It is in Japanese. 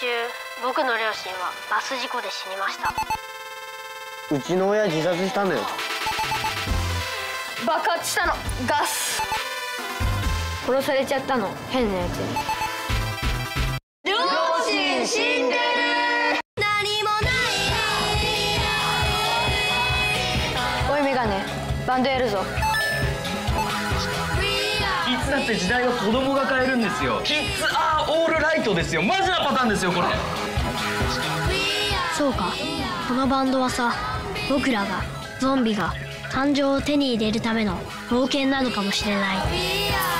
週僕の両親はバス事故で死にました。うちの親自殺したのよ。爆発したの。ガス。殺されちゃったの。変なやつに。両親死んでる。おいメガネ。バンドやるぞ。いつだって時代は子供が変えるんですよ。キッズアーオールライトですよ。マジなパターンですよこれ。そうか。このバンドはさ僕らがゾンビが感情を手に入れるための冒険なのかもしれない。